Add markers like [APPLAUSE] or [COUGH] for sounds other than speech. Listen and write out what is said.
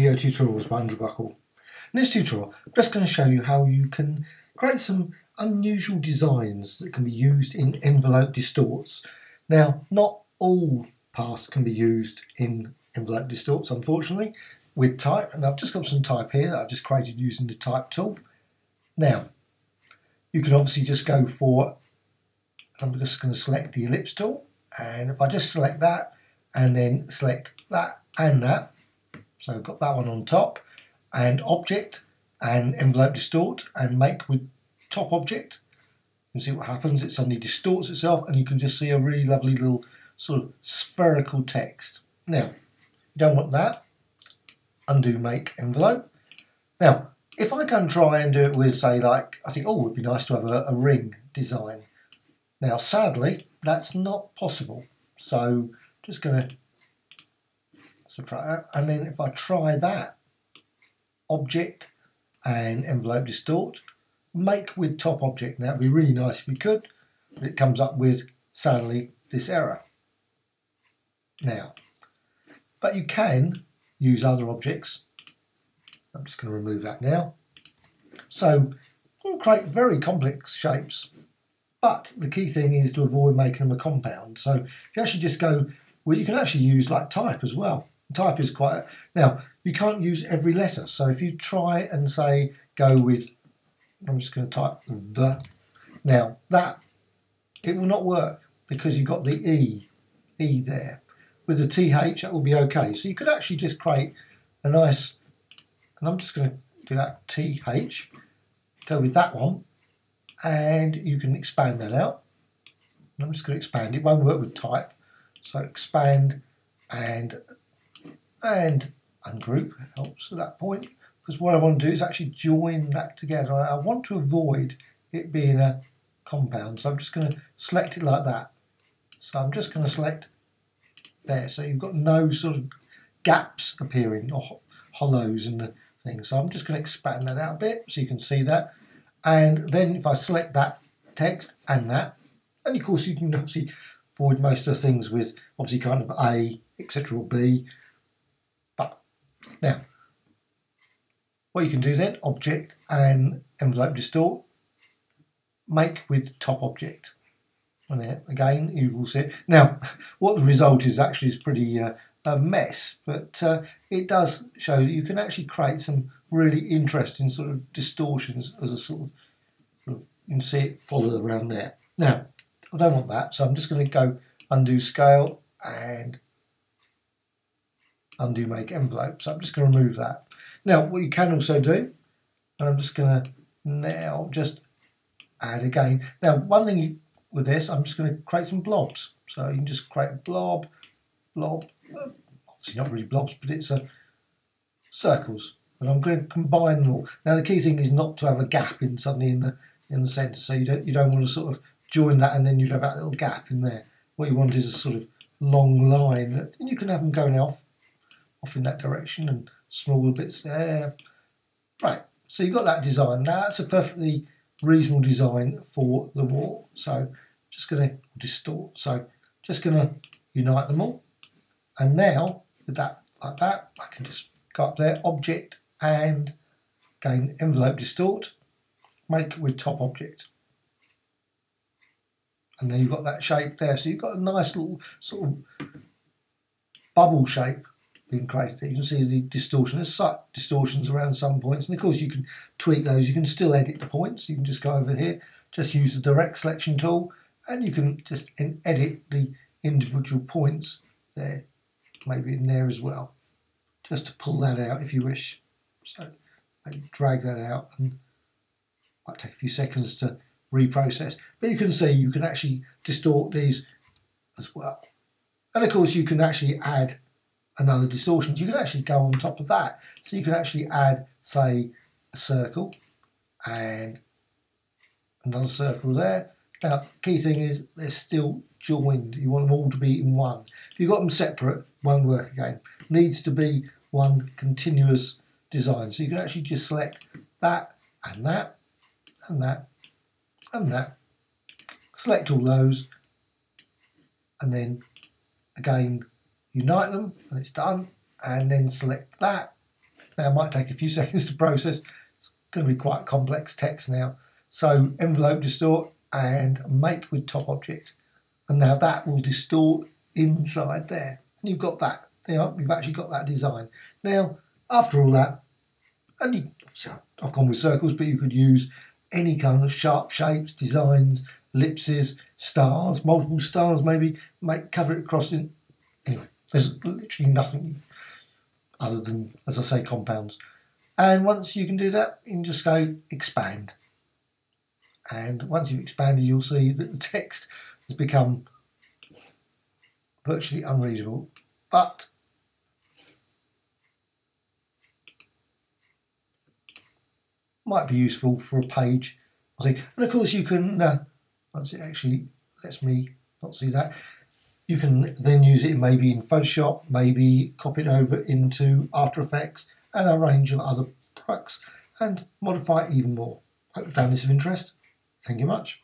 Video tutorials by Andrew Buckle. In this tutorial, I'm just going to show you how you can create some unusual designs that can be used in envelope distorts. Now, not all paths can be used in envelope distorts, unfortunately, with type, and I've just got some type here that I've just created using the type tool. Now, you can obviously just go for, I'm just going to select the ellipse tool, and if I just select that, and then select that and that, so I've got that one on top and object and envelope distort and make with top object. You can see what happens. It suddenly distorts itself and you can just see a really lovely little sort of spherical text. Now, don't want that. Undo make envelope. Now, if I can try and do it with say like, I think, oh, it would be nice to have a, a ring design. Now, sadly, that's not possible. So just going try that. And then if I try that, object and envelope distort, make with top object. Now it'd be really nice if we could, but it comes up with, sadly, this error. Now, but you can use other objects. I'm just going to remove that now. So you can create very complex shapes, but the key thing is to avoid making them a compound. So if you actually just go, well, you can actually use like type as well type is quite now you can't use every letter. So if you try and say go with I'm just going to type the now that it will not work because you've got the E E there. With the TH that will be okay. So you could actually just create a nice and I'm just going to do that TH go with that one and you can expand that out. I'm just going to expand it won't work with type. So expand and and ungroup helps at that point because what I want to do is actually join that together. I want to avoid it being a compound so I'm just going to select it like that. So I'm just going to select there so you've got no sort of gaps appearing or hollows in the thing. So I'm just going to expand that out a bit so you can see that and then if I select that text and that and of course you can obviously avoid most of the things with obviously kind of A etc or B now, what you can do then, object and envelope distort, make with top object. And again, you will see it. Now, [LAUGHS] what the result is actually is pretty uh, a mess, but uh, it does show that you can actually create some really interesting sort of distortions as a sort of, sort of you can see it followed around there. Now, I don't want that, so I'm just going to go undo scale and undo make envelope. So I'm just going to remove that. Now what you can also do, and I'm just going to now just add again. Now one thing with this, I'm just going to create some blobs. So you can just create a blob, blob, obviously not really blobs, but it's a circles. And I'm going to combine them all. Now the key thing is not to have a gap in suddenly in the in the centre. So you don't you don't want to sort of join that and then you'd have that little gap in there. What you want is a sort of long line, and you can have them going off off in that direction and small bits there. Right, so you've got that design. That's a perfectly reasonable design for the wall. So just going to distort. So just going to unite them all. And now with that like that, I can just go up there, object and gain envelope distort, make it with top object. And then you've got that shape there. So you've got a nice little sort of bubble shape being created. You can see the distortion. There's distortions around some points, and of course you can tweak those. You can still edit the points. You can just go over here, just use the direct selection tool, and you can just edit the individual points there, maybe in there as well, just to pull that out if you wish. So maybe drag that out, and might take a few seconds to reprocess. But you can see you can actually distort these as well. And of course you can actually add another distortion. You can actually go on top of that. So you can actually add, say, a circle and another circle there. Now, key thing is they're still joined. You want them all to be in one. If you've got them separate, won't work again. Needs to be one continuous design. So you can actually just select that and that and that and that. Select all those and then again unite them and it's done and then select that Now it might take a few [LAUGHS] seconds to process. It's going to be quite complex text now. So envelope distort and make with top object. And now that will distort inside there. And you've got that. You've actually got that design. Now, after all that, and you, I've gone with circles, but you could use any kind of sharp shapes, designs, ellipses, stars, multiple stars maybe, make cover it across in. Anyway, there's literally nothing other than, as I say, compounds. And once you can do that, you can just go expand. And once you've expanded, you'll see that the text has become virtually unreadable. But might be useful for a page. And of course, you can, uh, once it actually lets me not see that, you can then use it maybe in Photoshop, maybe copy it over into After Effects and a range of other products and modify it even more. Hope you found this of interest. Thank you much.